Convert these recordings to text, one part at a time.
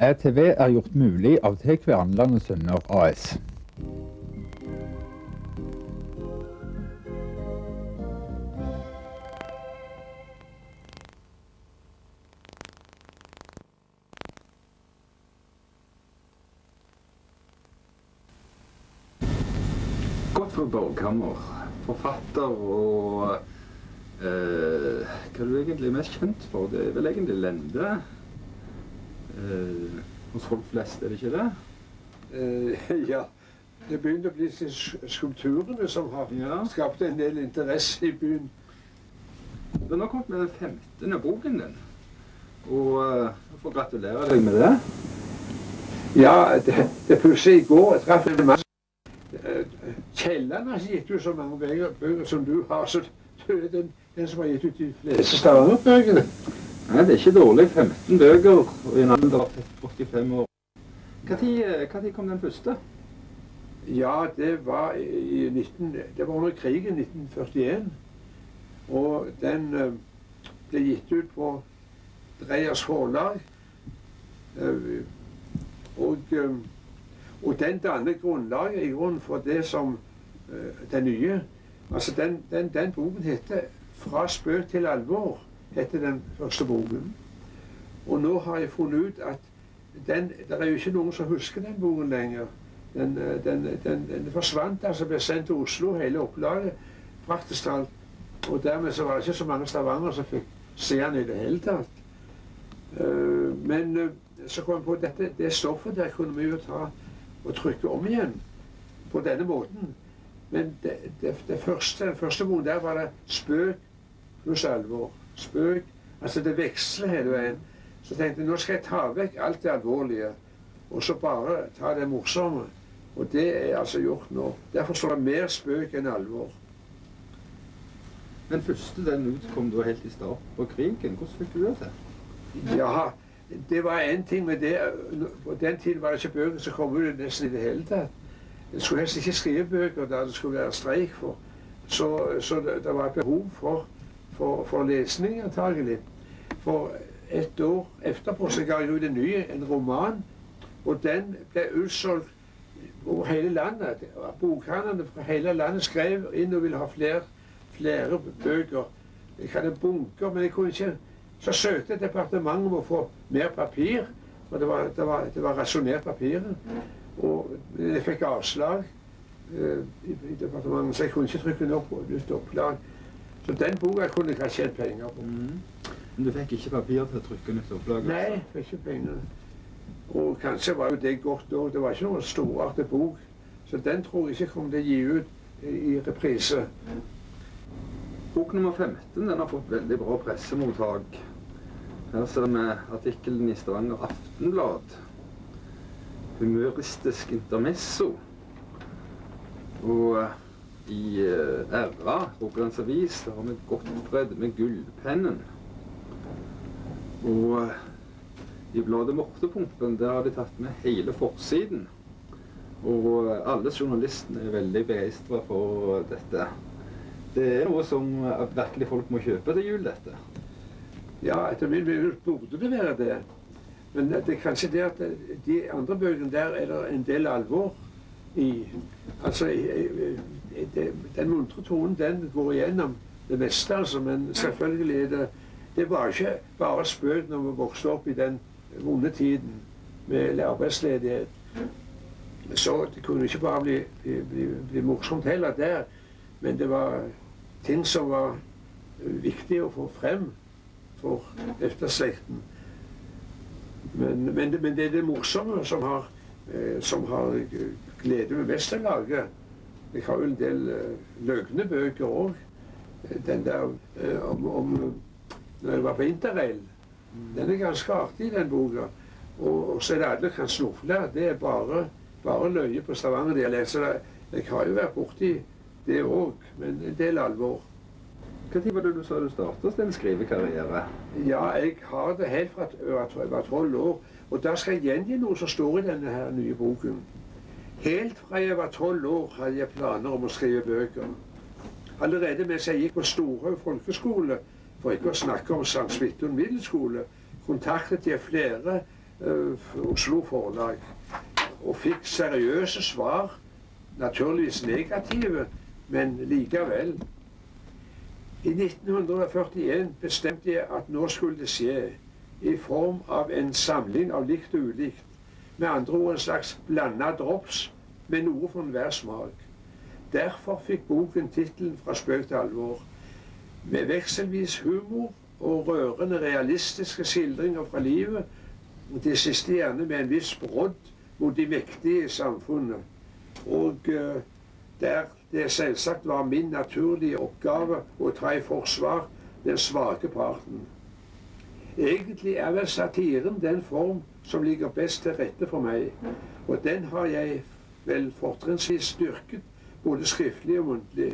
RTV er gjort mulig av T. Og Sønner AS. Gottfred Borghammer, forfatter og eh, Hva er du egentlig mest kjent for? Det er vel egentlig lende eh, hos folk flest, er det ikke det? Eh, ja. Det begynte å bli skulpturene som har Ja. skapt en del interesse i byen. Du har nå kommet med den 15. boken din. Og uh, jeg får gratulere deg med det. Ja, det, det pussige i går. Jeg traff en mann Eh, Kielland har gitt ut så mange bøker som du har, så du er den, den som har gitt ut de fleste Stavanger-bøkene. Nei, det er ikke dårlig. 15 bøker i en alder av 85 år. Når kom den første? Ja, det var i 19, det var under krigen 1941. Og den eh, ble gitt ut på Dreyers forlag. Eh, og, eh, og den danner grunnlaget i grunnen for det som eh, den nye. Altså den, den, den boken heter 'Fra spøk til alvor', heter den første boken. Og nå har jeg funnet ut at den, det er jo ikke noen som husker den boken lenger. Den, eh, den, den, den forsvant, altså ble sendt til Oslo, hele opplaget, praktisk talt. Og dermed så var det ikke så mange stavanger som fikk se den i det hele tatt. Eh, Men eh, så kom jeg på at det stoffet der kunne vi jo ta og trykke om igjen på denne måten. Men det, det, det første, den første boken der var det spøk pluss alvor. Spøk. Altså det veksler hele veien. Så tenkte jeg nå skal jeg ta vekk alt det alvorlige, og så bare ta det morsomme. Og det er altså gjort nå. Derfor står det mer spøk enn alvor. Den første den utkom da helt i starten på krigen. Hvordan fikk du det til? Ja, det var en ting med det. På den tiden var det ikke bøker som kom ut nesten i det hele tatt. En skulle helst ikke skrive bøker da det skulle være streik for. Så, så det, det var behov for, for, for lesning, antagelig. For et år etterpå så ga jeg ut en ny, en roman. Og den ble utsolgt over hele landet. Bokhandlene fra hele landet skrev inn og ville ha flere, flere bøker. Jeg hadde bunker, men jeg kunne ikke så søkte departementet om å få mer papir. For det var, det var, det var rasjonert papir. Og jeg fikk avslag eh, i, i departementet, så jeg kunne ikke trykke nok på nytt opplag. Så den boka kunne jeg ha tjent penger på. Men du fikk ikke papir til å trykke nytt opplag? altså? Nei, jeg fikk ikke penger. Og kanskje var jo det godt òg. Det var ikke noen storartet bok. Så den tror jeg ikke kommer til å gi ut i, reprise. Bok nummer 15 den har fått veldig bra pressemottak. Her ser vi artikkelen i Stavanger Aftenblad. Humoristisk intermesso. Og eh, i uh, RA, Rogalands Avis, der har vi Gottfred med gullpennen. Og eh, i bladet Mortepumpen der har de tatt med hele forsiden. Og eh, alle journalistene er veldig begeistra for dette. Det er noe som eh, virkelig folk må kjøpe til jul, dette. Ja, etter min mening burde det være det. Men det er kanskje det at de andre bøkene der er det en del alvor i. Altså, det, den muntre tonen, den går igjennom det meste, altså. Men selvfølgelig er det Det var ikke bare spøk når vi vokste opp i den vonde tiden med arbeidsledighet. Så det kunne ikke bare bli, bli, bli, bli morsomt heller der. Men det var ting som var viktig å få frem for efterslekten. Men, men, men det er det morsomme som har, eh, som har glede med mest til å lage. Jeg har jo en del eh, løgne bøker òg. Den der eh, om, om når jeg var på interrail. Den er ganske artig, den boka. Og, og så er det alle kan snufle. Det er bare, bare løye på stavangerdialekt. Så det, jeg har jo vært borti det òg, men en del alvor. Når var det du sa du startet din skrivekarriere? Ja, jeg har det helt fra jeg jeg var tolv år. Og da skal jeg gjengi noe som står i denne her nye boken. Helt fra jeg var tolv år hadde jeg planer om å skrive bøker. Allerede mens jeg gikk på Storhaug folkeskole, for ikke å snakke om St. Svithun middelskole, kontaktet jeg flere uh, Oslo Forlag. Og fikk seriøse svar. Naturligvis negative, men likevel. I 1941 bestemte jeg at nå skulle det skje i form av en samling av likt og ulikt. Med andre ord en slags blanda drops med noe for enhver smak. Derfor fikk boken tittelen 'Fra spøk til alvor'. Med vekselvis humor og rørende realistiske skildringer fra livet. Det siste gjerne med en viss brodd mot de mektige i samfunnet. Og uh, der det selvsagt var min naturlige oppgave å ta i forsvar den svake parten. Egentlig er vel satiren den form som ligger best til rette for meg. Og den har jeg vel fortrinnsvis styrket, både skriftlig og muntlig.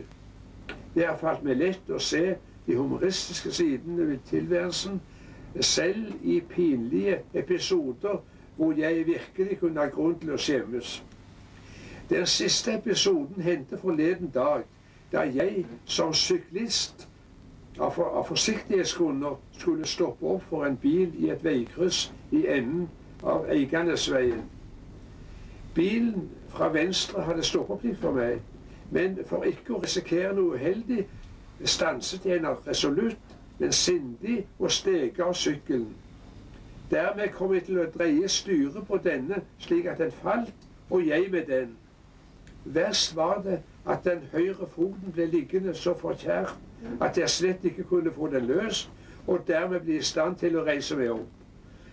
Det har falt meg lett å se de humoristiske sidene ved tilværelsen, selv i pinlige episoder hvor jeg virkelig kunne ha grunn til å skjemmes. Den siste episoden hendte forleden dag, da jeg som syklist av, for, av forsiktighetsgrunner skulle stoppe opp for en bil i et veikryss i enden av Eiganesveien. Bilen fra venstre hadde stoppeplikt for meg, men for ikke å risikere noe uheldig stanset jeg henne resolutt, men sindig og steg av sykkelen. Dermed kom jeg til å dreie styret på denne slik at den falt, og jeg med den. Verst var det at den høyre foten ble liggende så forkjært at jeg slett ikke kunne få den løs, og dermed bli i stand til å reise meg opp.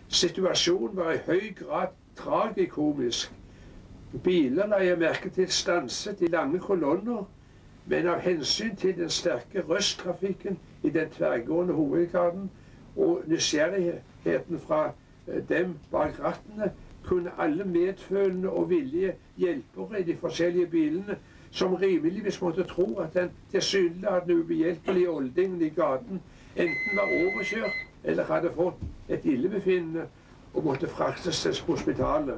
Situasjonen var i høy grad tragikomisk. Biler la jeg merke til stanset i lange kolonner, men av hensyn til den sterke røsttrafikken i den tverrgående hovedgaten og nysgjerrigheten fra eh, dem bak rattene, kunne alle medfølende og villige hjelpere i de forskjellige bilene som rimeligvis måtte tro at den tilsynelatende ubehjelpelige oldingen i gaten enten var overkjørt eller hadde fått et illebefinnende og måtte fraktes til hospitalet.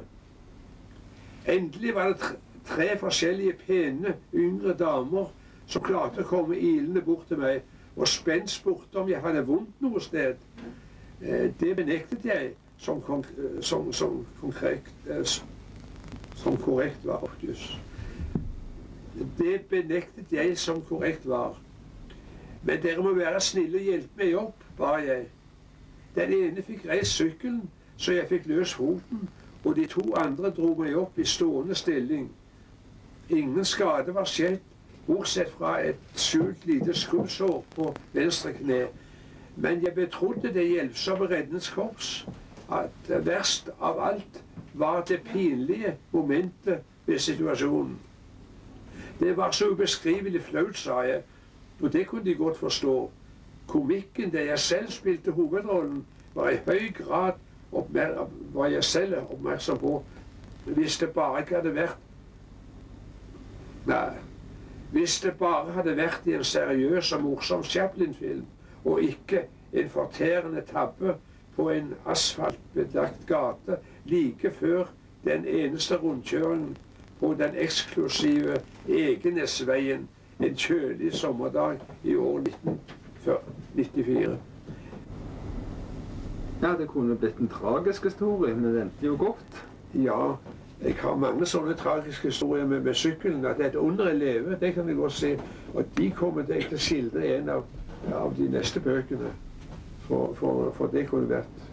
Endelig var det tre forskjellige pene, yngre damer som klarte å komme ilende bort til meg og spent spurte om jeg hadde vondt noe sted. Eh, det benektet jeg som, som, som, konkret, eh, som korrekt var. Det benektet jeg som korrekt var. Men dere må være snille og hjelpe meg opp, ba jeg. Den ene fikk reist sykkelen, så jeg fikk løs foten, og de to andre dro meg opp i stående stilling. Ingen skade var skjedd, bortsett fra et skjult lite skrubbsår på venstre kne. Men jeg betrodde det hjelpsomme redningskorps at verst av alt var det pinlige momentet ved situasjonen. Det var så ubeskrivelig flaut, sa jeg, og det kunne de godt forstå. Komikken der jeg selv spilte hovedrollen, var i høy grad var jeg selv oppmerksom på. Hvis det bare ikke hadde vært Nei. Hvis det bare hadde vært i en seriøs og morsom Chaplin-film, og ikke en fortærende tabbe på en asfaltbedagt gate like før den eneste rundkjøringen på den eksklusive Egenesveien en kjølig sommerdag i år 1994. Ja, det kunne blitt en tragisk historie, men det jo godt. Ja, jeg har mange sånne tragiske historier med, med sykkelen. At et under jeg lever, det kan vi godt se. Og de kommer til å skildre en av, av, de neste bøkene. For, for, for det kunne vært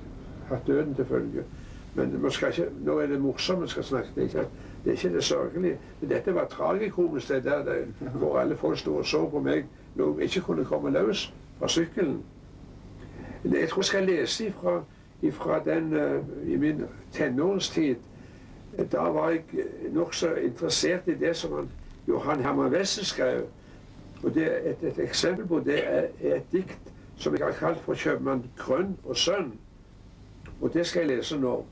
hatt døden til følge. Men ikke, nå er det morsomt vi skal snakke. Det er ikke, det er ikke det sørgelige. Men dette var tragikomisk, det der det, hvor alle folk sto og så på meg når jeg ikke kunne komme løs fra sykkelen. Jeg tror jeg skal lese ifra, ifra den uh, i min tenåringstid. Da var jeg nokså interessert i det som han, Johan Herman Wessel skrev. Og et, et, eksempel på det er, er et dikt som jeg har kalt for 'Kjøpmann Grønn og Sønn'. Og det skal jeg lese nå.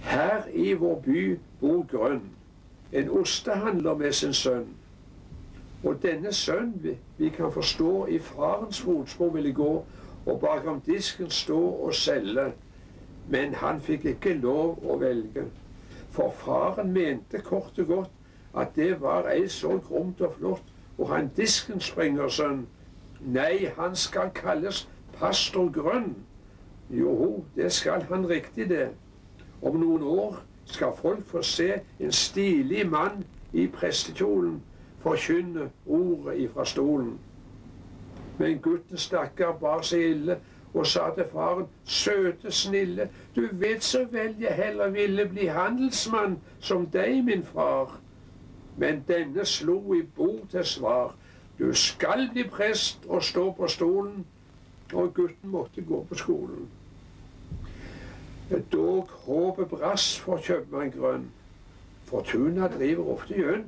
Her i vår by bor Grønn, en ostehandler med sin sønn. Og denne sønn vi, vi kan forstå i farens fotspor ville gå, og bakom disken stå og selge. Men han fikk ikke lov å velge. For faren mente kort og godt at det var ei så gromt og flott og han disken springer sønn. Nei, han skal kalles pastor Grønn Jo, det skal han riktig, det. Om noen år skal folk få se en stilig mann i prestekjolen forkynne ordet ifra stolen. Men gutten stakkar bar seg ille og sa til faren, søte, snille, du vet så vel jeg heller ville bli handelsmann som deg, min far. Men denne slo i bord til svar, du skal bli prest og stå på stolen, og gutten måtte gå på skolen. Dog håpet brass for kjøpmann Grønn. Fortuna driver ofte gjønn.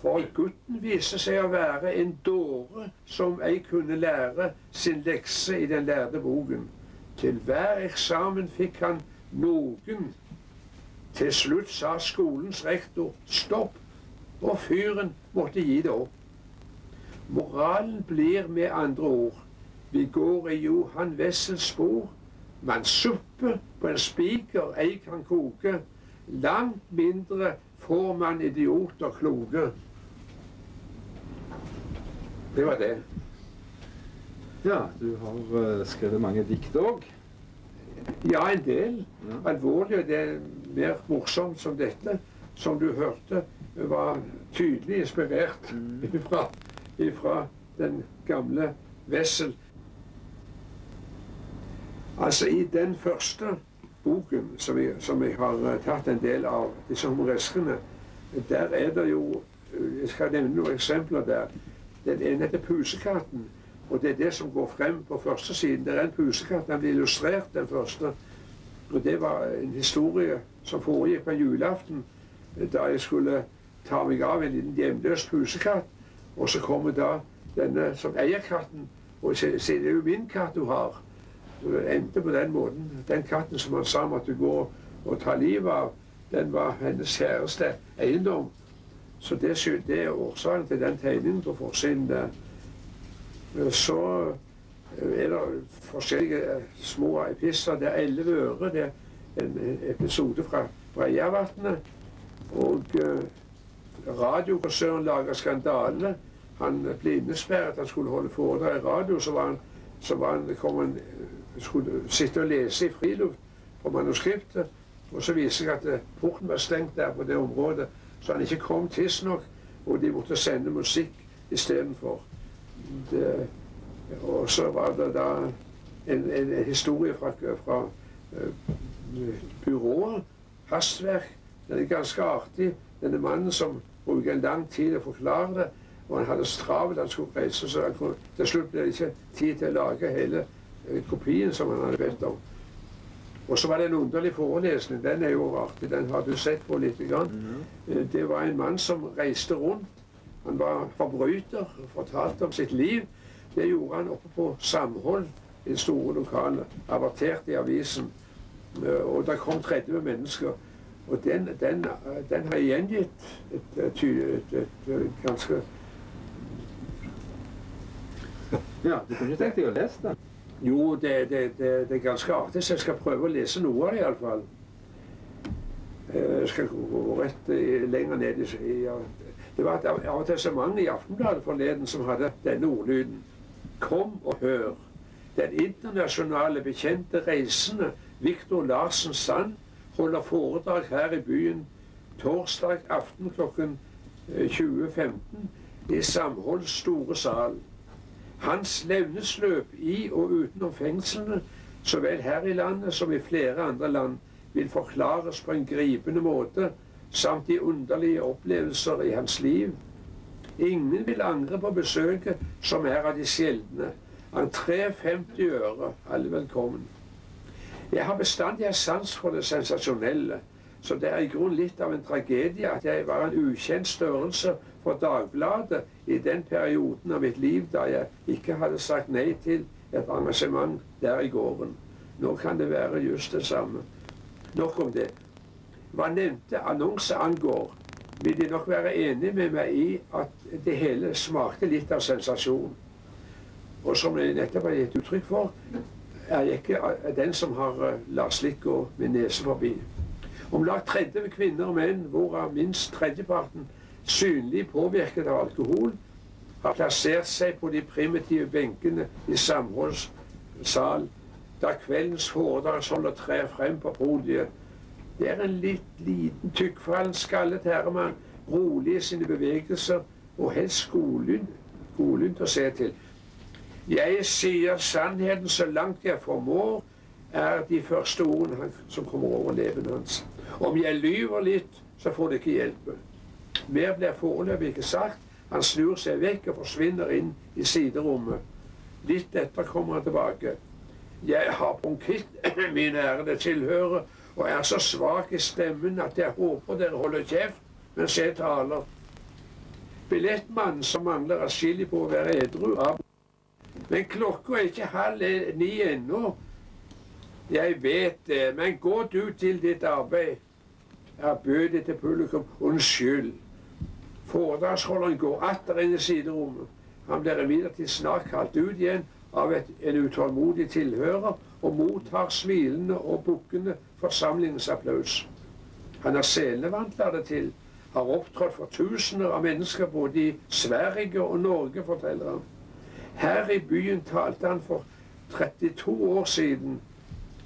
For gutten viste seg å være en dåre som ei kunne lære sin lekse i den lærde boken. Til hver eksamen fikk han noen. Til slutt sa skolens rektor stopp, og fyren måtte gi det opp. Moralen blir med andre ord vi går i Johan Wessels spor. Man suppe på en spiker ei kan koke. Langt mindre får man idioter kloke. Det var det. Ja, du har eh, skrevet mange dikt òg. Ja, en del. Ja. Alvorlig, og det er mer morsomt som dette, som du hørte, var tydelig inspirert Mm. fra, fra den gamle Wessel. Altså, i den første boken som jeg, som jeg har eh, tatt en del av, disse humoreskene, der er det jo eh, Jeg skal nevne noen eksempler der. Den ene heter Pusekatten. Og det er det som går frem på første siden. Det er en pusekatt. Den ble illustrert, den første. Og det var en historie som foregikk på julaften, da jeg skulle ta meg av en liten hjemløs pusekatt. Og så kommer da denne som eier katten, og sier det er jo min katt du har. Det endte på den måten. Den katten som han sa måtte gå og ta livet av, den var hennes kjæreste eiendom. Så det, er årsaken til den tegningen på forsiden der. Så er det forskjellige små episler. Det er elleve øre. Det er en episode fra Breiavatnet. Og eh, radiokonsernet lager skandale. Han ble innesperret. Han skulle holde foredrag i radio. Så var han, så var han, kom han eh, skulle sitte og lese i friluft på manuskriptet. Og så viser seg at eh, porten var stengt der på det området, så han ikke kom tidsnok. Og de måtte sende musikk istedenfor. Og så var det da en, en, historie fra, fra uh, byrået. Hastverk. Den er ganske artig. Denne mannen som bruker en lang tid å forklare det. Og han hadde travelt han skulle reise, så han kunne, til slutt ble det ikke tid til å lage hele eh, kopien som han hadde bedt om. Og så var det en underlig forelesning. Den er jo artig. Den har du sett på litt. Grann. Eh, Det var en mann som reiste rundt. Han var forbryter og fortalte om sitt liv. Det gjorde han oppe på Samhold i det store lokalet. Avertert i avisen. Eh, Og det kom 30 mennesker. Og den, den, eh, den har gjengitt et, et, et, et, ganske Ja, du kunne tenkt deg å lese den? Jo, det, det, det, det er ganske artig, så jeg skal prøve å lese noe av det iallfall. Jeg skal gå rett lenger ned i i-. Det var et mange i Aftenbladet forleden som hadde denne ordlyden. Kom og hør. Den internasjonale bekjente reisende Viktor Larsen Sand holder foredrag her i byen torsdag aften klokken eh, 20.15 i Samholds store sal. Hans levnesløp i og utenom fengslene, så vel her i landet som i flere andre land, vil forklares på en gripende måte, samt de underlige opplevelser i hans liv. Ingen vil angre på besøket, som er av de sjeldne. Entré 50 øre, alle velkommen. Jeg har bestandig hatt sans for det sensasjonelle, så det er i grunnen litt av en tragedie at jeg var en ukjent størrelse for Dagbladet i den perioden av mitt liv da jeg ikke hadde sagt nei til et engasjement der i gården. Nå kan det være just det samme. Nok om det. Hva nevnte annonse angår, vil de nok være enig med meg i at det hele smakte litt av sensasjon. Og som jeg nettopp har gitt uttrykk for, er jeg ikke den som har eh, latt slikt gå min nese forbi. Om lag 30 kvinner og menn, hvorav minst tredjeparten synlig påvirket av alkohol, har plassert seg på de primitive benkene i samholdssal, der kveldens foredragsholder trer frem på podiet. Det er en litt liten, tykkfallen, skallet herremann, rolig i sine bevegelser og helst godlynt, å se til. Jeg sier sannheten så langt jeg formår, er de første ordene som kommer over leppene hans. Om jeg lyver litt, så får det ikke hjelpe. Mer blir foreløpig ikke sagt. Han snur seg vekk og forsvinner inn i siderommet. Litt etter kommer han tilbake. Jeg har bronkitt, mine ærede tilhører, og er så svak i stemmen at jeg håper dere holder kjeft mens jeg taler. Billettmannen som mangler atskillig på å være edru av Men klokka er ikke halv ni ennå. Jeg vet det, men gå du til ditt arbeid. Det til publikum. Unnskyld. Foredragsholderen går atter inn i siderommet. Han blir imidlertid snart kalt ut igjen av et, en utålmodig tilhører og mottar smilende og bukkende forsamlingens applaus. Han er scenevant, lar det til, har opptrådt for tusener av mennesker både i Sverige og Norge, forteller han. Her i byen talte han for 32 år siden.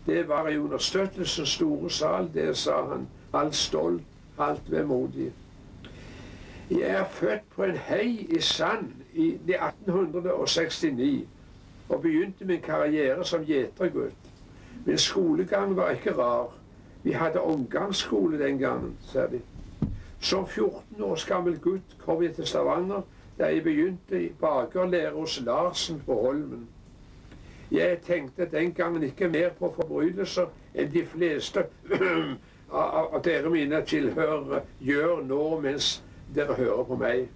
Det var i understøttelsens store sal, det sa han, alt stolt, alt vemodig. Jeg er født på en hei i Sand i 1869 og begynte min karriere som gjetergutt. Min skolegang var ikke rar. Vi hadde omgangsskole den gangen, sa de. Som 14 års gammel gutt kom jeg til Stavanger, der jeg begynte i bakerlære hos Larsen på Holmen. Jeg tenkte den gangen ikke mer på forbrytelser enn de fleste av dere mine tilhørere gjør nå mens dere hører på meg.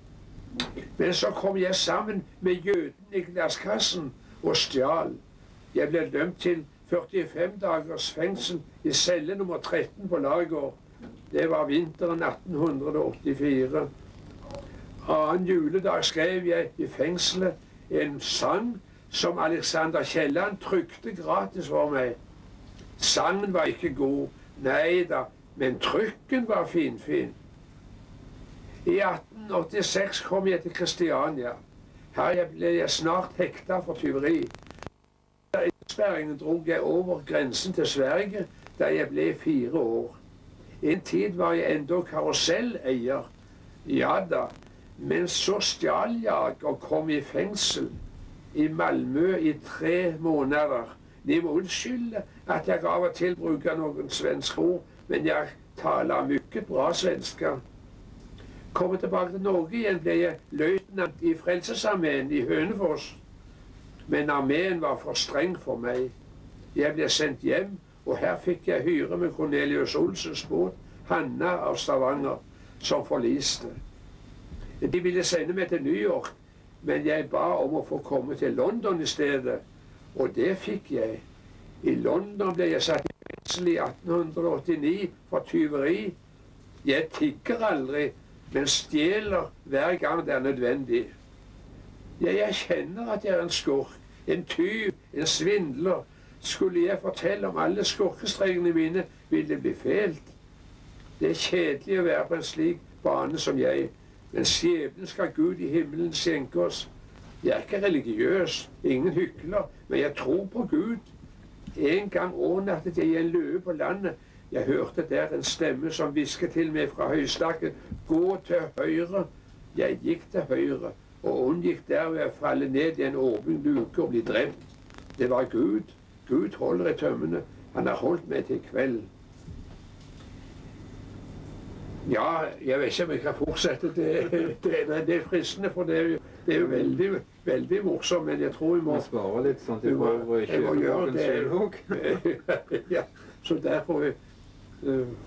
Men så kom jeg sammen med jøden i glasskassen og stjal. Jeg ble dømt til 45 dagers fengsel i celle nummer 13 på Lager. Det var vinteren 1884. Annen juledag skrev jeg i fengselet en sang som Alexander Kielland trykte gratis for meg. Sangen var ikke god, nei da, men trykken var finfin. I 1886 kom jeg til Kristiania. Her ble jeg snart hekta for tyveri. Etter innsperringen dro jeg over grensen til Sverige da jeg ble fire år. En tid var jeg enda karuselleier. Ja da. Men så stjal jeg og kom i fengsel i Malmö i tre måneder. De må unnskylde at jeg av og til bruker noen svenske ord, men jeg taler mye bra svenska. Kommer tilbake til Norge igjen, ble jeg løytnant i Frelsesarmeen i Hønefoss. Men armeen var for streng for meg. Jeg ble sendt hjem, og her fikk jeg hyre med Cornelius Olsens båt, Hanna av Stavanger, som forliste. De ville sende meg til New York, men jeg ba om å få komme til London i stedet, og det fikk jeg. I London ble jeg satt i fengsel i 1889 for tyveri. Jeg tigger aldri, men stjeler hver gang det er nødvendig. Jeg erkjenner at jeg er en skurk, en tyv, en svindler. Skulle jeg fortelle om alle skurkestrengene mine, ville det bli fælt. Det er kjedelig å være på en slik bane som jeg, men skjebnen skal Gud i himmelen skjenke oss. Jeg er ikke religiøs, ingen hykler, men jeg tror på Gud. En gang overnattet jeg i en løe på landet jeg hørte der en stemme som hvisket til meg fra høystakken. Gå til høyre. Jeg gikk til høyre og unngikk der ved å falle ned i en åpen luke og bli drept. Det var Gud. Gud holder i tømmene. Han har holdt meg til kveld. Ja, jeg vet ikke om jeg kan fortsette. Det, det, det er fristende, for det er jo, det er jo veldig, veldig morsomt. Men jeg tror vi må Vi sparer litt sånn til Vi får vår noen selv òg. så derfor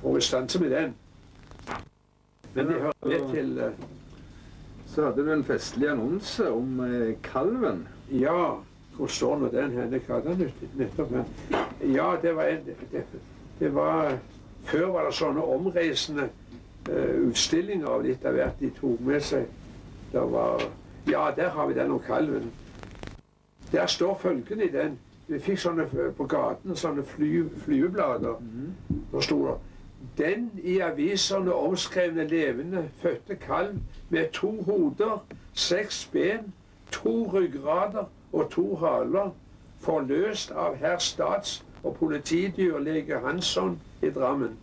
får vi stanse med den. Men det hører med til eh, Så hadde du en festlig annonse om eh, kalven. Ja, hvor står nå den hen? Jeg hadde den nettopp her. Ja, det var en det, det var Før var det sånne omreisende uh, utstillinger av litt av hvert de tok med seg. Det var Ja, der har vi den om kalven. Der står følgende i den. Vi fikk sånne på gaten sånne fly, flyveblader. Der sto det den i avisene omskrevne levende fødte kalv med to hoder, seks ben, to ryggrader og to haler forløst av herr stats- og politidyrlege Hansson i Drammen.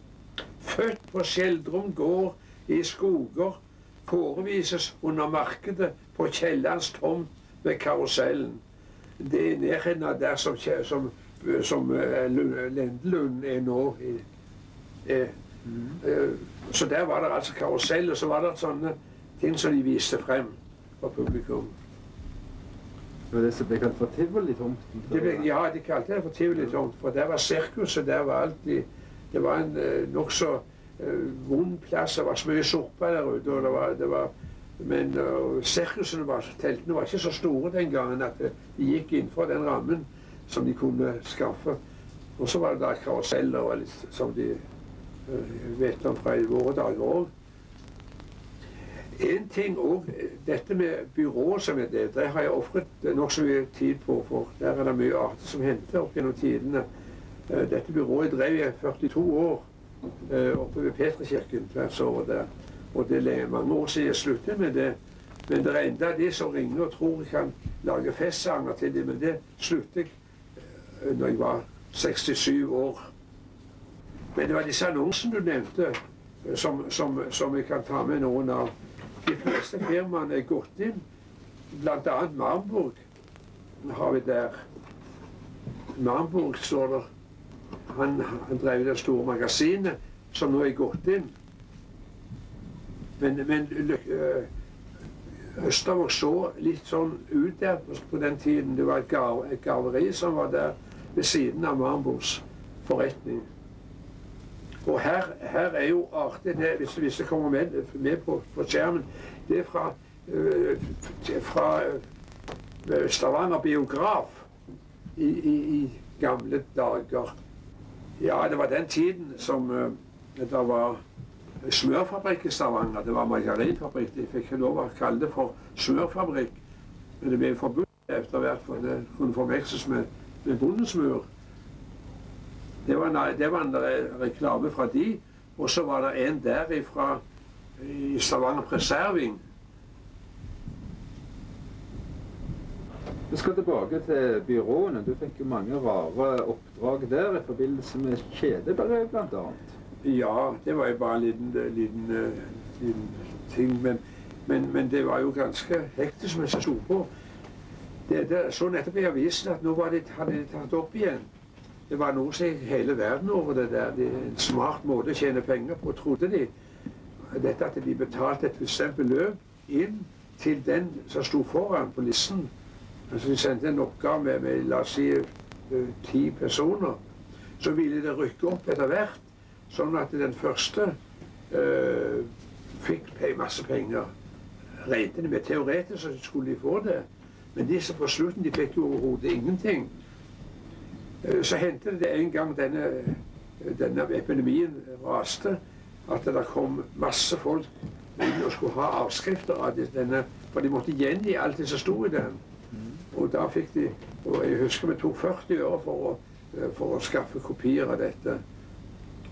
Født på Skjeldrum gård i Skoger, forevises under markedet på Kiellands tomt ved Karusellen. Det er i nærheten av der som, som, som eh, Lendelund er nå. Er, så der var det altså karusell, og så var det sånne ting som de viste frem for publikum. Det var det som ble kalt for tivolitomten? Ja, de kalte det for tivolitomten, for der var sirkuset. Der var alltid Det var en nokså vond plass. Det var så mye sorper der ute. og det var, det var men uh, sirkusene var, teltene var ikke så store den gangen at de gikk innenfor den rammen som de kunne skaffe. Og så var det da karuseller som de uh, vet om fra i våre dager òg. En ting òg Dette med byrået som er det, det har jeg ofret nokså mye tid på. For der er det mye arter som henter opp gjennom tidene. Dette byrået drev jeg 42 år oppe ved Petrikirken tvers over der. Og det er mange år siden jeg sluttet med det. Men det er enda de som ringer og tror jeg kan lage festsanger til dem. Men det sluttet jeg når jeg var 67 år. Men det var disse annonsene du nevnte, som, som, som jeg kan ta med noen av. De fleste firmaene er gått inn. Blant annet Marmburg har vi der. Marmburg står der. Han, han drev det store magasinet, som nå er gått inn. Men, men Østavåg så litt sånn ut der på den tiden. Det var et garveri som var der ved siden av Mambos forretning. Og her, her, er jo artig det, hvis, hvis det kommer med, med på, på, skjermen. Det er fra, øh, fra øh, Stavanger biograf i, i, i, gamle dager. Ja, det var den tiden som øh, det var smørfabrikk i Stavanger. Det var margarinfabrikk. De fikk ikke lov å kalle det for smørfabrikk. Men det ble forbudt etter hvert, for det kunne forveksles med, med bondesmør. Det var, en, det var en reklame fra de. Og så var det en derifra i Stavanger Preserving. Vi skal tilbake til byråene. Du fikk jo mange rare oppdrag der i forbindelse med kjedebrev, bl.a. Ja, det var jo bare en liten, liten, liten ting. Men, men, men, det var jo ganske hektisk mens jeg sto på. Det, det, så nettopp i avisen at nå det, hadde de tatt opp igjen. Det var noe som hele verden over det der. Det, en smart måte å tjene penger på, trodde de. Dette at de betalte et bestemt beløp inn til den som sto foran på listen. Altså De sendte en oppgave med, med la oss si ti personer. Så ville det rykke opp etter hvert. Sånn at den første øh, fikk masse penger. Regnet de med teoretisk at de skulle få det. Men disse på slutten de fikk jo overhodet ingenting. Så hendte det en gang denne, denne epidemien raste, at det kom masse folk inn og skulle ha avskrifter av denne, for de måtte gjengi alt det som sto i den. Og da fikk de og Jeg husker vi tok 40 øre for å, for å skaffe kopier av dette.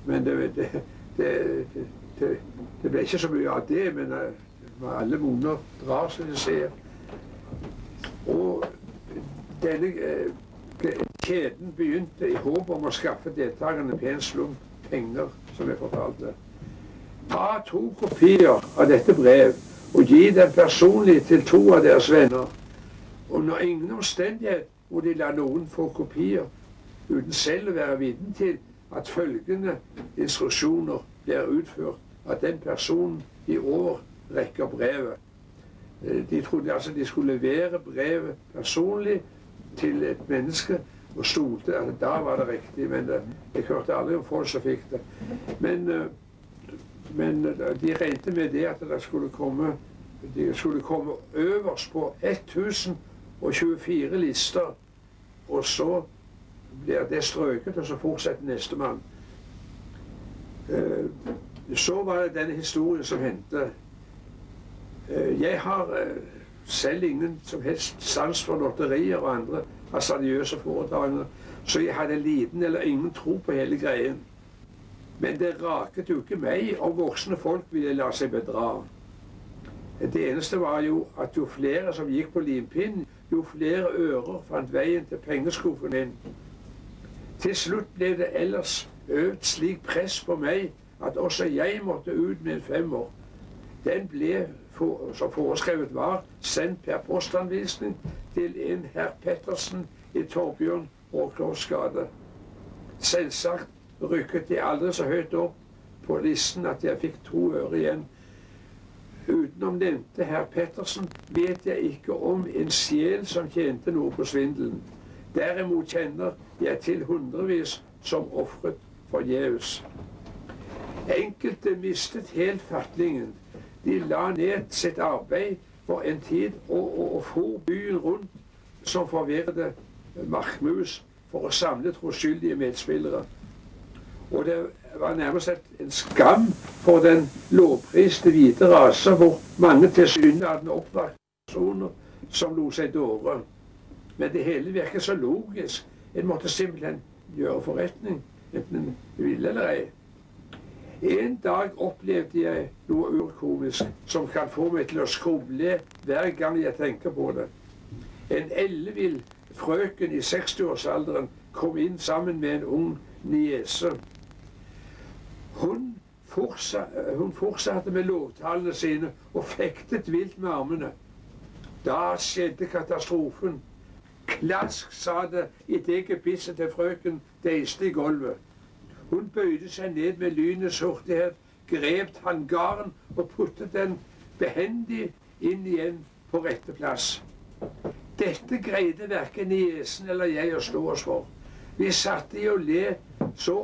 Men det, det, det, det, ble ikke så mye av det. Men alle monner drar, som du sier. Og denne kjeden begynte i håp om å skaffe deltakerne pen slump penger, som jeg fortalte. Ta to kopier av dette brev og gi dem personlig til to av deres venner. Under ingen omstendighet må de la noen få kopier uten selv å være vitne til at følgende instruksjoner blir utført av den personen i år rekker brevet. De trodde altså de skulle levere brevet personlig til et menneske og stolte at da var det riktig. Men jeg hørte aldri om folk som fikk det. Men, men de regnet med det at det skulle komme de skulle komme øverst på 1024 lister. Og så blir det strøket, og så fortsetter nestemann. Eh, så var det denne historien som hendte. Eh, jeg har eh, selv ingen som helst sans for lotterier og andre hasardiøse foretakene, så jeg hadde liten eller ingen tro på hele greien. Men det raket jo ikke meg om voksne folk ville la seg bedra. Det eneste var jo at jo flere som gikk på limpinnen, jo flere ører fant veien til pengeskuffen din. Til slutt ble det ellers øvd slik press på meg at også jeg måtte ut med en femmer. Den ble, for, som foreskrevet var, sendt per postanvisning til en herr Pettersen i Torbjørn Råklovs gate. Selvsagt rykket de aldri så høyt opp på listen at jeg fikk to øre igjen. Utenom nevnte herr Pettersen vet jeg ikke om en sjel som tjente noe på svindelen. Derimot kjenner jeg til hundrevis som ofret forgjeves. Enkelte mistet helt fatningen. De la ned sitt arbeid for en tid og, og, og for byen rundt som forvirrede markmus for å samle troskyldige medspillere. Og det var nærmest en skam for den lovpriste hvite rase, hvor mange tilsynelatende oppvakte personer som lot seg dåre. Men det hele virker så logisk. En måtte simpelthen gjøre forretning, enten en ville eller ei. En dag opplevde jeg noe urkomisk som kan få meg til å skruble hver gang jeg tenker på det. En ellevill frøken i 60-årsalderen kom inn sammen med en ung niese. Hun, fortsatte, hun fortsatte med lovtalene sine og fektet vilt med armene. Da skjedde katastrofen. Klask, sa det idet gebisset til frøken deiste i gulvet. Hun bøyde seg ned med lynets hurtighet, grep hangaren og puttet den behendig inn igjen på rette plass. Dette greide verken niesen eller jeg å stå oss for. Vi satte i å le så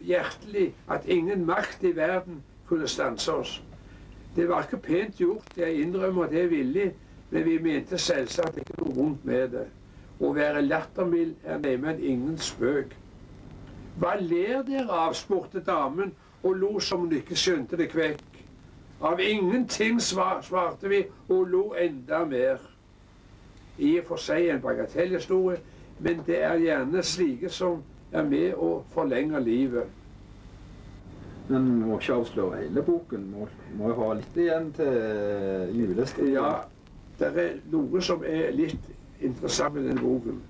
hjertelig at ingen makt i verden kunne stanse oss. Det var ikke pent gjort, jeg innrømmer det villig, men vi mente selvsagt ikke noe vondt med det. Å være lattermild er neimen ingen spøk. Hva ler dere av? spurte damen og lo som hun ikke skjønte det kvekk. Av ingenting svar, svarte vi og lo enda mer. I og for seg en bagatellhistorie, men det er gjerne slike som er med å forlenge livet. Men vi må ikke avsløre hele boken. Må, må ha litt igjen til julestria. Ja, det er noe som er litt interessant med denne boken.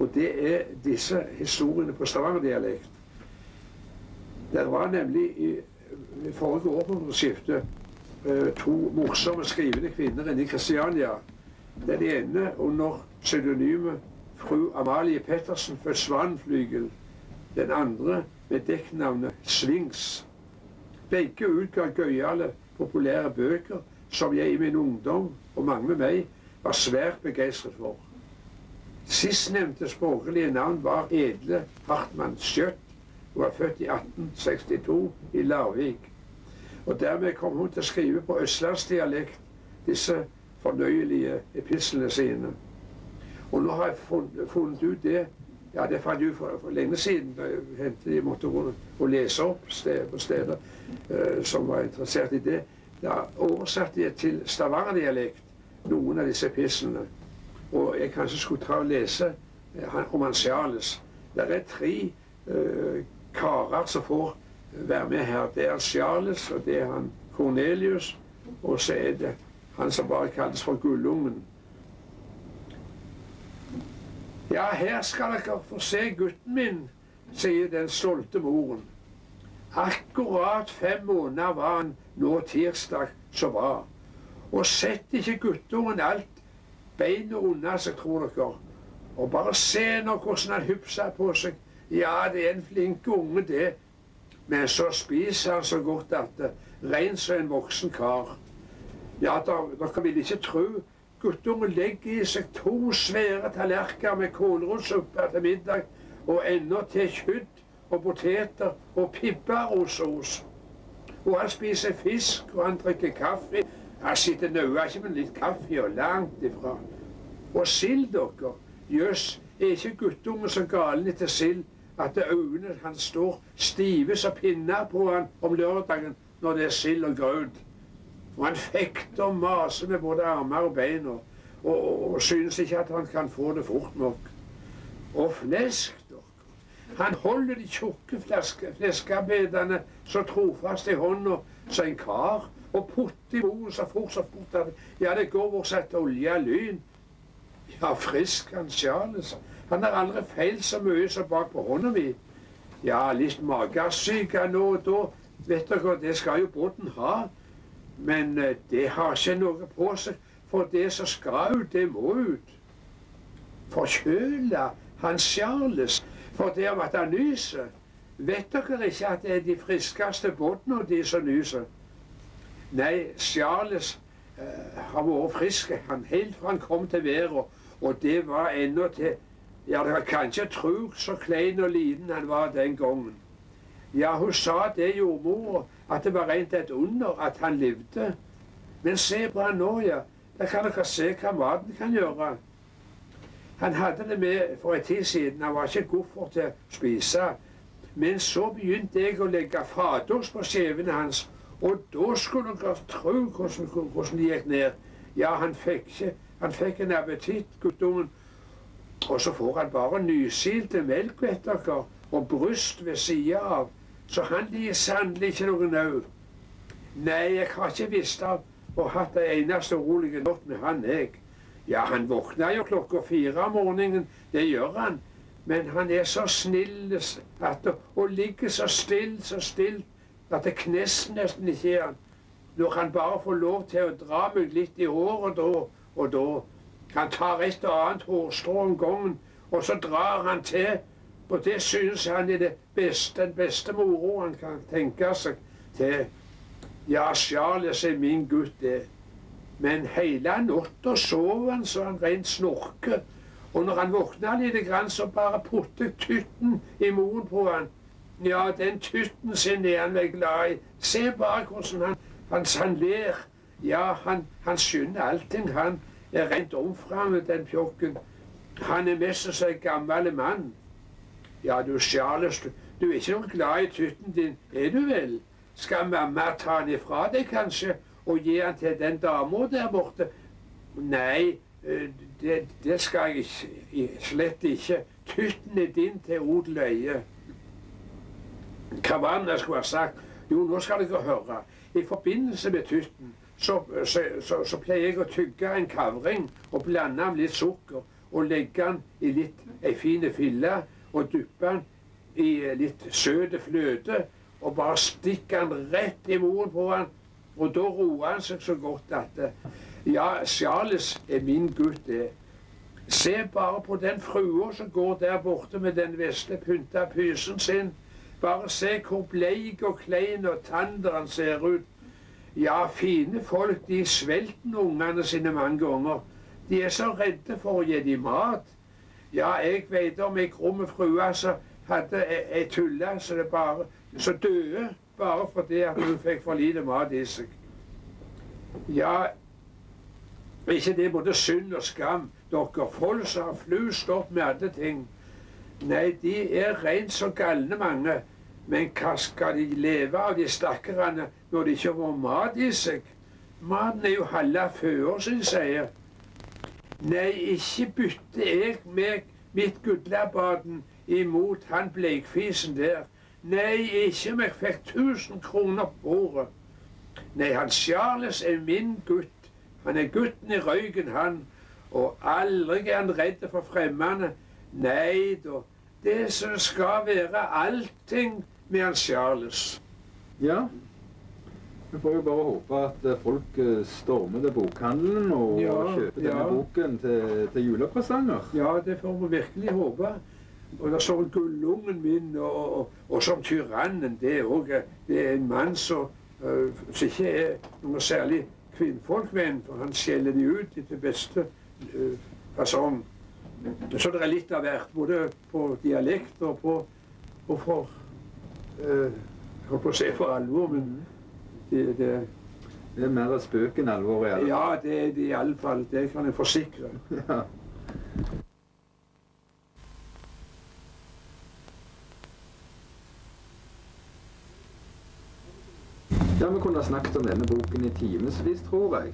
Og det er disse historiene på stavangerdialekt. Det var nemlig i, i forrige århundreskifte eh, to morsomme skrivende kvinner inne i Kristiania. Den ene under pseudonymet fru Amalie Pettersen, født Svanflygel. Den andre med dekknavnet Svings. Begge utga gøyale, populære bøker som jeg i min ungdom, og mange med meg, var svært begeistret for. Sistnevnte språklige navn var Edle Hartmann Skjøtt. Hun var født i 1862 i Larvik. Og dermed kom hun til å skrive på østlandsdialekt disse fornøyelige epislene sine. Og nå har jeg funnet ut det ja, det fant jeg ut for, for, lenge siden. da jeg de måtte gå og lese opp sted, på steder uh, som var interessert i det. Da oversatte jeg til stavangerdialekt noen av disse epistlene. Og jeg kanskje skulle ta og lese uh, om han Charles. Det er tre uh, karer som får være med her. Det er Charles, og det er han Cornelius, og så er det han som bare kalles for Gullungen. Ja, her skal dere få se gutten min, sier den stolte moren. Akkurat fem måneder var han nå tirsdag som var. Og sett ikke guttungen alt beina unna seg, tror dere. Og bare se nå hvordan han hypser på seg. Ja, det er en flink unge, det. Men så spiser han så godt at det rein som en voksen kar. Ja, dere vil ikke tro Guttungen legger i seg to svære tallerkener med kålrotsuppe til middag, og ennå til kjøtt og poteter og pipparrotsaus. Og han spiser fisk, og han drikker kaffe. Han sitter nøye ikke med litt kaffe, og langt ifra. Og sild, dere. Jøss, er ikke guttungen så galen etter sild at øynene hans står stive som pinner på han om lørdagen når det er sild og grøt? Og han fekter og maser med både armer og bein, og, og, og, synes ikke at han kan få det fort nok. Og flesk, dere. Han holder de tjukke fleskebitene så trofast i hånda som en kar, og putte i moen så fort så fort Ja, det går hvor sette olje lyn. Ja, frisk han Charles. Han har aldri feilt så mye som bak på hånda mi. Ja, litt magesyke nå og da. Vet dere, det skal jo båten ha. Men eh, det har ikke noe på seg. For det som skal ut, det må ut. Forkjøla han Charles for det om at han nyser. Vet dere ikke at det er de friskeste båtene de som nyser? Nei, Charles eh, har vært frisk han helt fra han kom til verden. Og det var ennå til Ja, dere kan ikke tro så klein og liten han var den gangen. Ja, hun sa det, jordmora, at det var rent et under at han levde. Men se på han nå, ja. Da kan dere se hva maten kan gjøre. Han hadde det med for en tid siden. Han var ikke god for til å spise. Men så begynte jeg å legge fadost på skjevene hans. Og da skulle dere tro hvordan, hvordan det gikk ned. Ja, han fikk, ikke, han fikk en appetitt, guttungen. Og så får han bare nysilte melk, vet dere. Og bryst ved sida av. Så han gir sannelig ikke noe nau. Nei, jeg har ikke visst av og hatt ei eneste urolig natt med han, jeg. Ja, han våkner jo klokka fire om morgenen, det gjør han. Men han er så snill at, og ligger så still, så still, at det knes nesten er han. Når han bare får lov til å dra meg litt i håret da og da. Han tar et og annet hårstrå om gangen, og så drar han til. Og det synes han er det beste, den beste moroa han kan tenke seg til. Ja, Charles er min gutt, det. Men hele natta sov han så han rent snorker. Og når han våkna litt, så bare puttet tytten i munnen på han. Ja, den tytten sin er han vel glad i. Se bare hvordan han, han, han ler. Ja, han, han skjønner allting. Han er rent omframmet, den pjokken. Han er mest som en gammel mann. Ja, du Charles, du, du er ikke noe glad i tytten din, er du vel? Skal mamma ta den ifra deg, kanskje? og gi den til den dama der borte. Nei, det, det, skal jeg slett ikke. Tytten er din til odel og Hva var det jeg skulle ha sagt? Jo, nå skal dere høre. I forbindelse med tytten så, så, så, så pleier jeg å tygge en kavring og blande med litt sukker. Og legge den i litt ei fin fille og dyppe den i litt søt fløte. Og bare stikke den rett i munnen på den og da roer han seg så godt at eh, Ja, Charles er min gutt, det. Se bare på den frua som går der borte med den vesle pynta pysen sin. Bare se hvor bleik og klein og tander han ser ut. Ja, fine folk, de svelter ungene sine mange ganger. De er så redde for å gi dem mat. Ja, jeg vet om ei krum frue som hadde ei tulle så bare så døde bare fordi at hun fikk for lite mat i seg. Ja, er ikke det både synd og skam? Dere folk som har flust opp med alle ting. Nei, de er rent så galne mange. Men hva skal de leve av, de stakkarene, når de ikke har mat i seg? Maten er jo halve føa, som de sier. Nei, ikke bytter jeg meg mitt gudlabaden imot han bleikfisen der. Nei, ikke om jeg fikk 1000 kroner på bordet. Nei, han Charles er min gutt. Han er gutten i røyken, han. Og aldri er han redd for fremmede. Nei da. Det som skal være allting med han Charles. Ja. Vi får jo bare håpe at eh, folk eh, stormer til bokhandelen og Ja, kjøper denne ja. boken til, til julepresanger. Ja, det får vi virkelig håpe. Og det står gullungen min, og, og, og som tyrannen. Det er òg en mann som uh, som ikke er noe særlig kvinnfolkvenn, for han skjeller de ut etter beste uh, fasong. Så det er litt av hvert, både på dialekt og på og for Jeg holdt på å si for alvor, men det, det Det er mer spøk enn alvor alle Ja, det er det iallfall. Det kan jeg forsikre. Ja. Ja, vi kunne snakket om denne boken i timevis, tror jeg.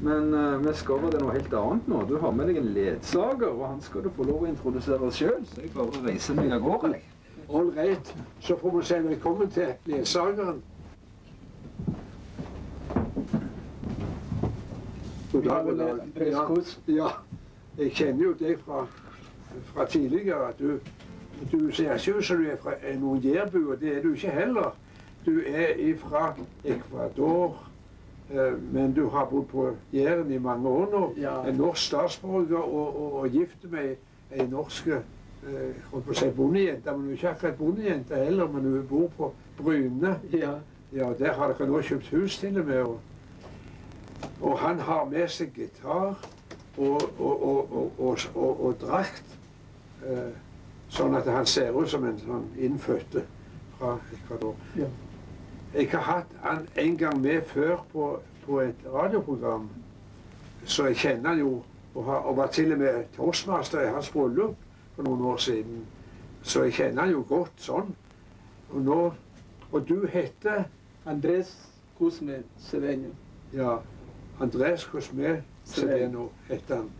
Men uh, vi skal over til noe helt annet nå. Du har med deg en ledsager, og han skal du få lov å introdusere sjøl. Så jeg bare reiser meg av gårde. Right. Så får vi si velkommen til ledsageren. God dag, god dag. Ja. ja. jeg kjenner jo deg fra, fra tidligere at du, du ser ikke ut som du er fra noen jærbu, og det er du ikke heller. Du er fra Ecuador, eh, men du har bodd på Jæren i mange år nå. Ja. En norsk statsborger og, og, og gift med ei norsk holdt på å si bondejente. Men hun er ikke akkurat bondejente heller, men hun bor på Bryne. Ja. Ja, der har dere nå kjøpt hus til og med. Og, og han har med seg gitar og, og, og, drakt. Eh, sånn at han ser ut som en sånn innfødte fra Ecuador. Ja. Jeg har hatt han en gang med før på, på et radioprogram, så jeg kjenner han jo. Og, har, var til og med toastmaster i hans bryllup for noen år siden. Så jeg kjenner han jo godt sånn. Og nå Og du heter Andrés Cusme Seveno. Ja, Andres Cosme Seveno heter han.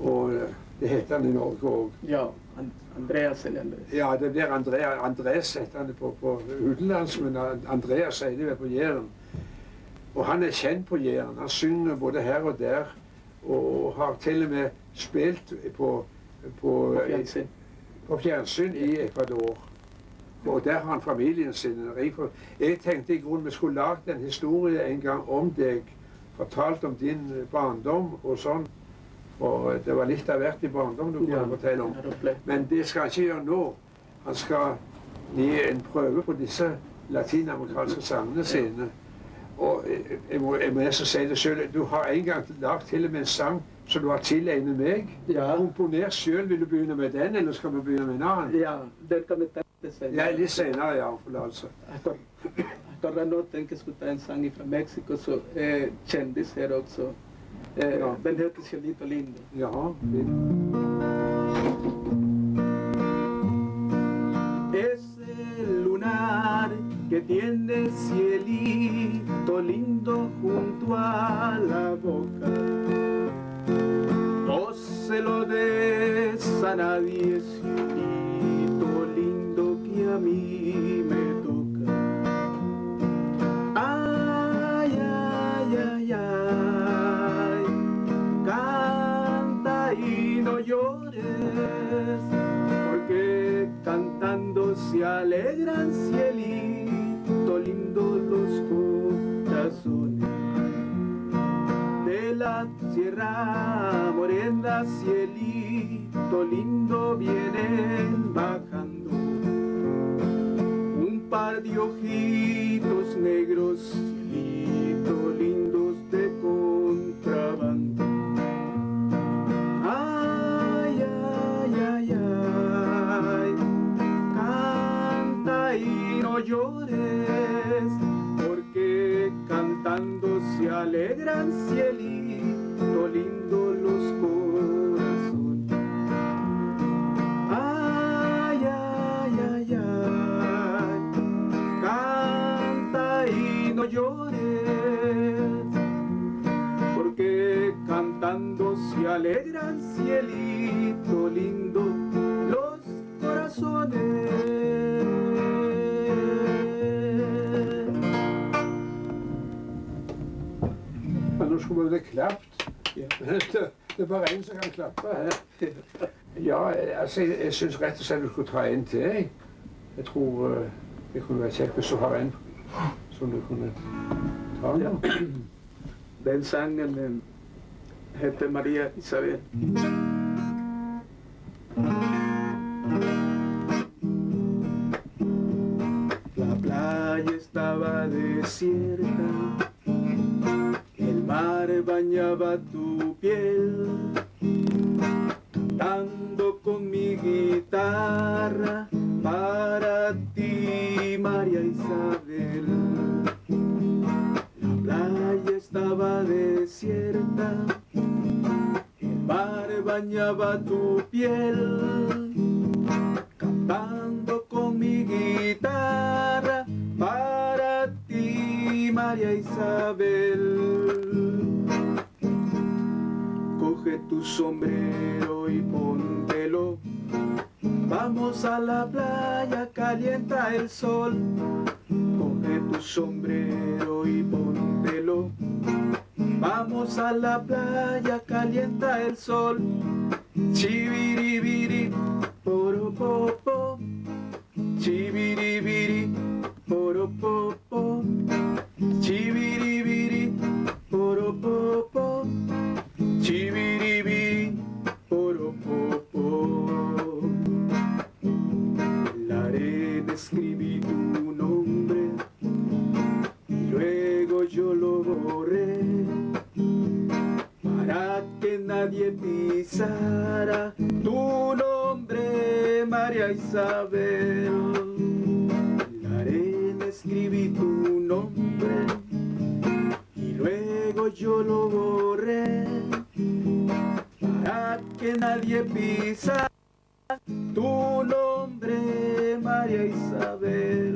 Og eh, det heter han i Norge òg. Ja, Andreas eller Andrés. Ja, det blir Andrea, Andres heter han på, på utenlands, men Andreas sier det vel på Jæren. Og han er kjent på Jæren. Han synger både her og der. Og har til og med spilt på, på, På fjernsyn. på fjernsyn i Ecuador. Og der har han familien sin. Jeg tenkte i grunnen vi skulle lagd en historie en gang om deg. Fortalt om din barndom og sånn. For det var litt av hvert i barndom du kunne fortelle om. Men det skal han ikke gjøre nå. Han skal gi en prøve på disse latinamerikanske sangene sine. Og jeg- må, jeg må nesten si det selv, Du har en gang lagd til og med en sang som du har tilegnet meg. Ja. Komponert sjøl. Vil du begynne med den, eller skal vi begynne med en annen? Ja, den kan vi ta litt senere. Ja, litt senere, ja. Forlatelse. Akkur- Akkurat nå tenker jeg skulle ta en sang fra Mexico, så eh, kjendis her også. Eh, Ja. Den heter Cielito Lindo. Ja, fint. Es el lunar que tiene cielito lindo junto a la boca. No se lo des a nadie, cielito lindo que a mí morena, cielito lindo vienen bajando un par de ojitos negros, cielito lindos de contrabando. Ay, ay, ay, ay, canta y no llores, porque cantando se alegran cielito se alegran cielito lindo los corazones. Men nå skulle vel klappet. Det, det er bare én som kan klappe her. Ja, altså, jeg, jeg syns rett og slett du skulle ta en til. jeg. Jeg tror eh, det kunne være kjekt hvis du har en som du kunne ta. Ja. Den sangen eh, heter María Isabel. Yo lo borré para que nadie pisara tu nombre, María Isabel.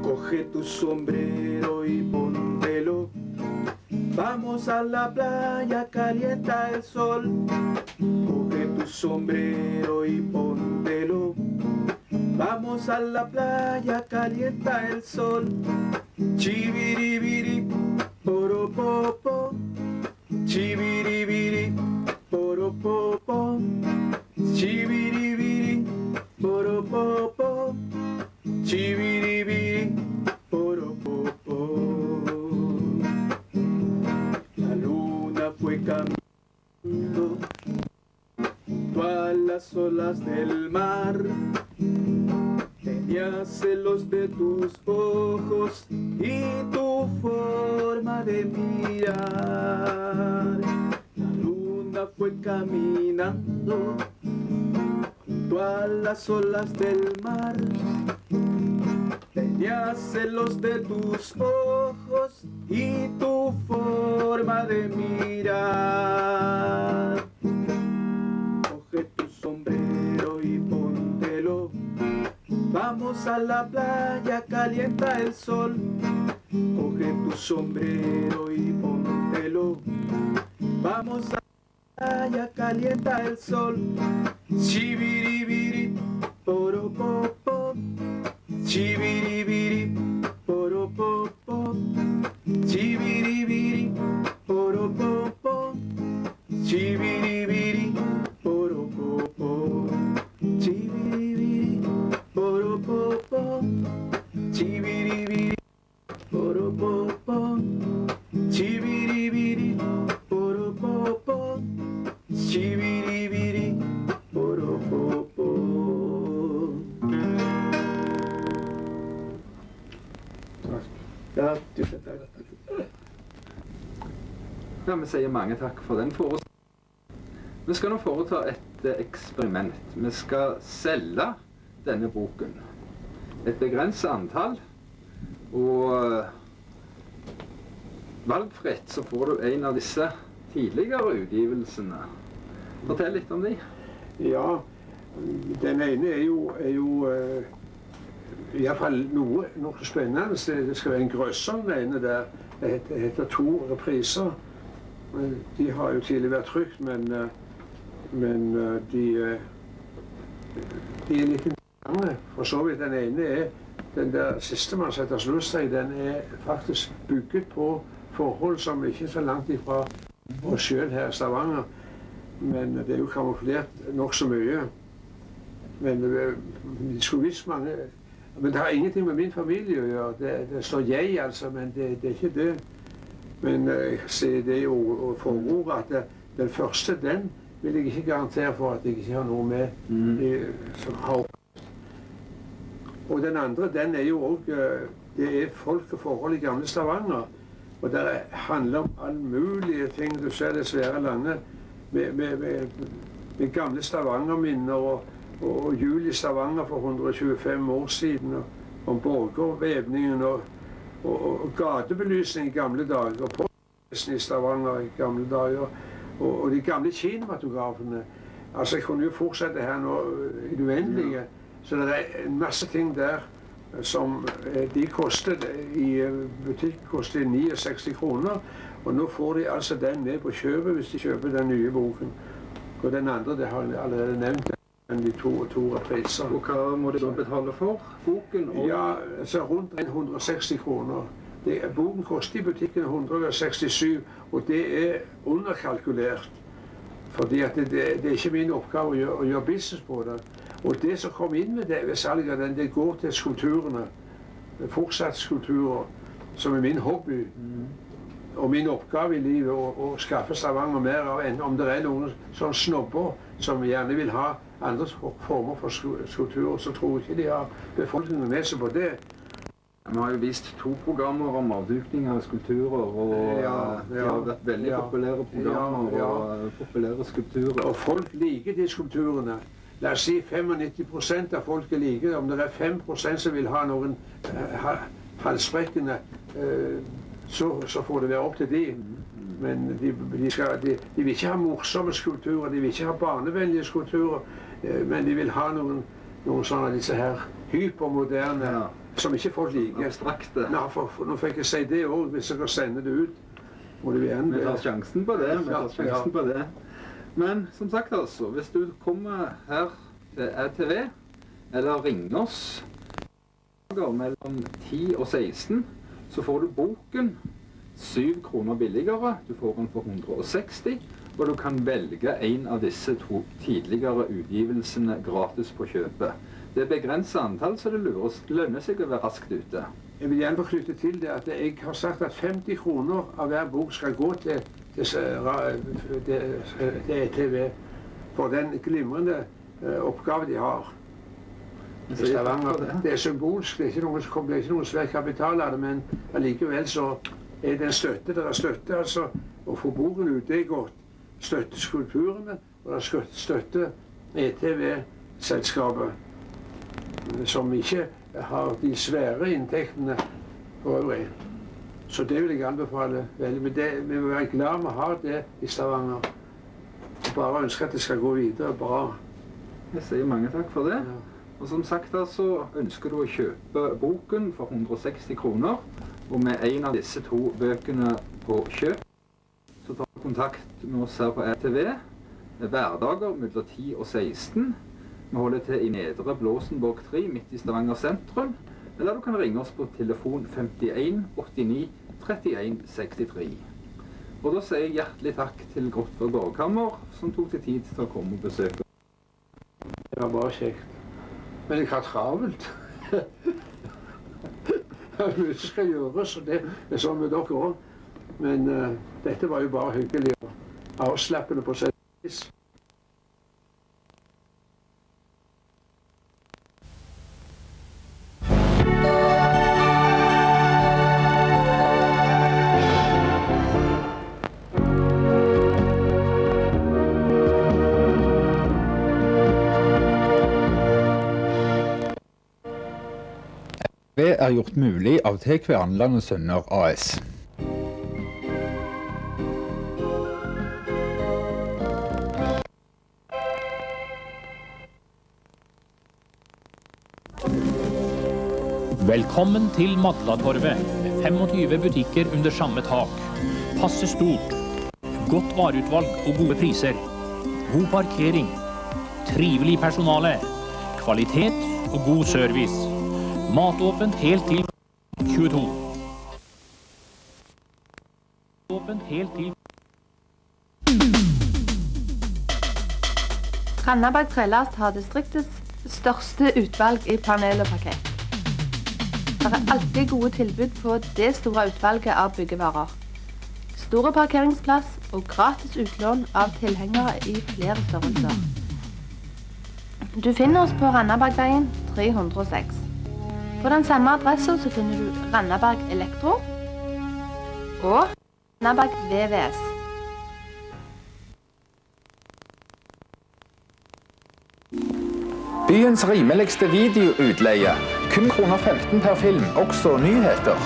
Coge tu sombrero y póntelo. Vamos a la playa, calienta el sol. Coge tu sombrero y póntelo. Vamos a la playa, calienta el sol. Chibiribiri, poropopo. solas de Chibi mange takk for den forestillingen. Vi skal nå foreta et eh, eksperiment. Vi skal selge denne boken. Et begrenset antall. Og eh, valgfritt så får du en av disse tidligere utgivelsene. Fortell litt om de. Ja, den ene er jo, er jo uh, iallfall noe noe spennende. Det skal være en grøsser, den ene der. Det heter, heter to repriser. De har jo tidligere vært trygt, men, eh, men eh, de, eh, de er litt interessante. For så vidt. Den ene er den der siste man setter sluttstrek, den er faktisk bygget på forhold som ikke er så langt ifra oss sjøl her i Stavanger. Men det er jo kamuflert nokså mye. Men det skulle visst mange Men det har ingenting med min familie å gjøre. Det, det står 'jeg', altså, men det, det er ikke det. Men eh, jeg sier det jo og forordet at det, den første, den vil jeg ikke garantere for at jeg ikke har noe med i, som har. Og den andre, den er jo òg Det er folk og forhold i gamle Stavanger. Og det handler om all mulige ting. Du ser det svære landet med, med, med, med gamle Stavanger-minner og, og, og jul i Stavanger for 125 år siden. Og, om borgervevningen. og, og, og gatebelysning i gamle dager. Og pålysning i Stavanger i gamle dager. Og, og de gamle kinematografene. Altså, Jeg kunne jo fortsette her nå øh, i det uendelige. Så det er en masse ting der som eh, de kostet i butikk kostet 69 kroner. Og nå får de altså den med på kjøpet hvis de kjøper den nye boken. Og den andre det har jeg allerede nevnt. Den De to, to repriser. Og hva må de betale for boken? Og Ja, så rundt 160 kroner. det, Boken koster i butikken 167, og det er underkalkulert. Fordi at det, det, det er ikke min oppgave å gjøre, å gjøre business på det. Og det som kom inn med det ved salget den, det går til skulpturene. Fortsatt skulpturer, som er min hobby. Og min oppgave i livet å, å skaffe Stavanger mer av enn om det er noen sånne snobber som gjerne vil ha andre former for sku- skulpturer, så tror jeg ikke de har befolkningen med seg på det. Vi har jo vist to programmer om avdukning av skulpturer, og Ja, de har vært veldig ja. populære programmer Ja, ja. og eh, populære skulpturer. Og folk liker de skulpturene. La oss si 95 av folket liker det. Om det er 5% som vil ha noen eh, halsbrekkende, eh, så, så får det være opp til de. Men de, de, skal, de, de vil ikke ha morsomme skulpturer, de vil ikke ha barnevennlige skulpturer. eh, Men de vil ha noen, noen sånne av disse her hypermoderne Ja. som ikke folk liker. Abstrakte. Nå, nå fikk jeg si det òg, hvis dere sender det ut. Må det være Vi tar sjansen på det. Vi tar Ja, sjansen på det. Men som sagt, altså, hvis du kommer her til RTV, eller ringer oss mellom 10 og 16, så får du boken 7 kroner billigere. Du får den for 160, og du kan velge en av disse to tidligere utgivelsene gratis på kjøpet. Det er begrenset antall, så det lønner seg å være raskt ute. Jeg vil gjerne knytte til det at jeg har sagt at 50 kroner av hver bok skal gå til, ETV for den glimrende eh, oppgave de har. det. Det er symbolsk, det er ikke noe, det er ikke noe svær kapital av det, men allikevel så er det en støtte. Det er støtte, altså. Å få boken ute det er godt. Støtte skulpturene, og det er støtte ETV-selskapet, som ikke har de svære inntektene for øvrig. Så det vil jeg anbefale veldig. Men det, vi må være glad vi har det i Stavanger. Bare ønske at det skal gå videre bra. Jeg sier mange takk for det. Og som sagt altså, ønsker du å kjøpe boken for 160 kroner, og med en av disse to bøkene på kjøp, så tar du kontakt med oss her på RTV hverdager mellom 10 og 16. Vi holder til i Nedre Blåsenborg 3 midt i Stavanger sentrum. Eller du kan ringe oss på telefon 51 89 31 63. Og da sier jeg hjertelig takk til Grottberg Borgkammer, som tok seg tid til å komme og besøke Det var bare kjekt. Men jeg har travelt. Mye skal gjøres, og det er sånn med dere òg. Men uh, dette var jo bare hyggelig og avslappende på sett Er gjort mulig av T. Kverneland og Sønner AS. Velkommen til Madlatorvet med 25 butikker under samme tak. Passe stort. Godt vareutvalg og gode priser. God parkering. Trivelig personale. Kvalitet og god service. Matåpent helt til 22. Åpent helt til Randaberg Trelast har distriktets største utvalg i panel og parkett. Det er alltid gode tilbud på det store utvalget av byggevarer. Store parkeringsplass og gratis utlån av tilhengere i flere størrelser. Du finner oss på Randabergveien 306. På den samme adressen så finner du Randaberg Elektro og Randaberg VVS. Byens rimeligste videoutleie. Kun kroner 15 per film, også nyheter.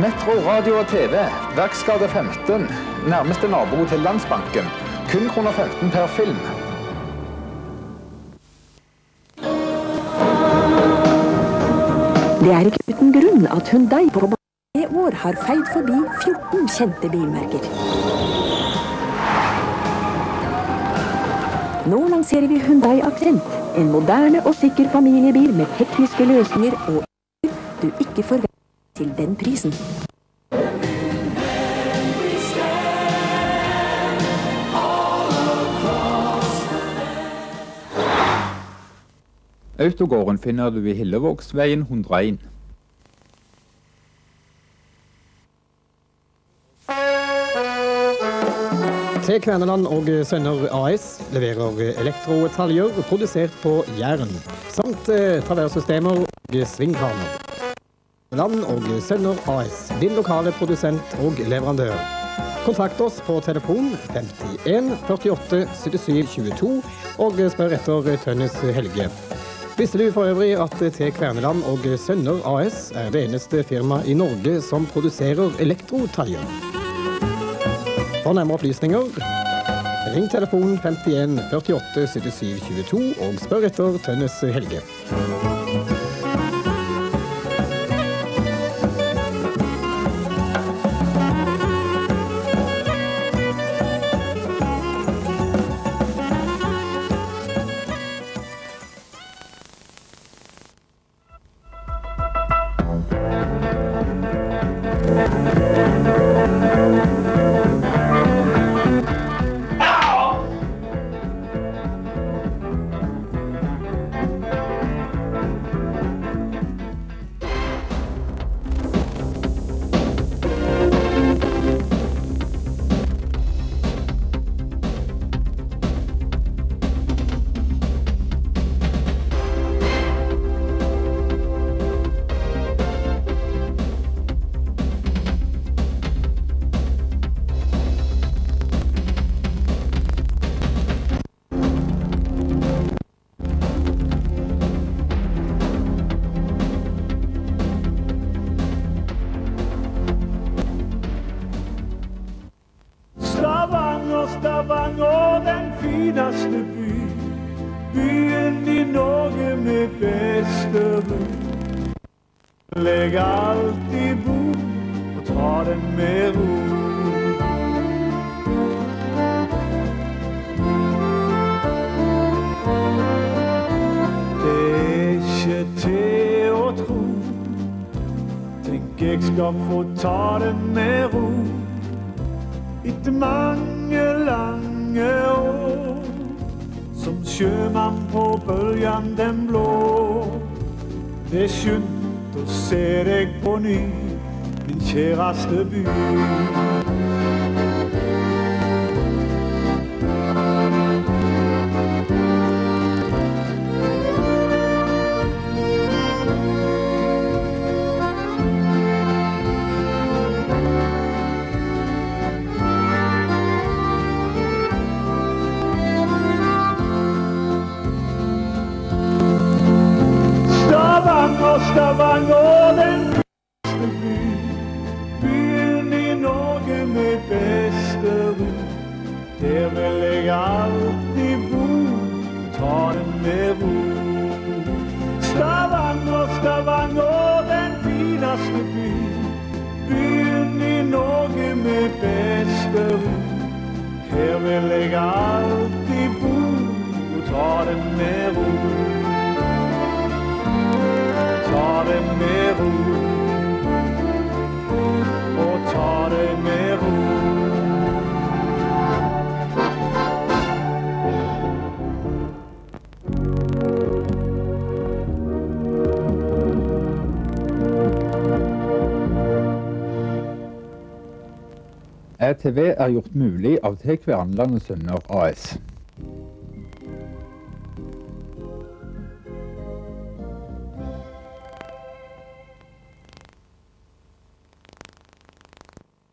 Metro, radio og TV. Verksgade 15. Nærmeste nabo til Landsbanken. Kun kroner 15 per film. Det er ikke uten grunn at Hyundai på bare år har feid forbi 14 kjente bilmerker. Nå lanserer vi Hyundai Accent, en moderne og sikker familiebil med tekniske løsninger og du ikke forventer til den prisen. Autogården finner du i Hillevågsveien 101. T. Kverneland og Sønner AS leverer elektrotaljer produsert på Jæren, samt eh, traversystemer og svingkraner. Land og Sønner AS, din lokale produsent og leverandør. Kontakt oss på telefon 51 48 77 22 og spør etter Tønnes Helge. Visste du for øvrig at T. Kverneland og Sønner AS er det eneste firma i Norge som produserer elektrotaljer? For nærmere opplysninger, ring telefon 51 48 77 22 og spør etter Tønnes Helge. Sjømann på bøljan den blå. Det er skjønt å se deg på ny, min kjæreste by. RTV er gjort mulig av T. Kverneland og Sønner AS.